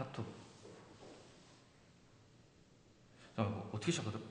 카톡 야, 뭐 어떻게 시작하더라?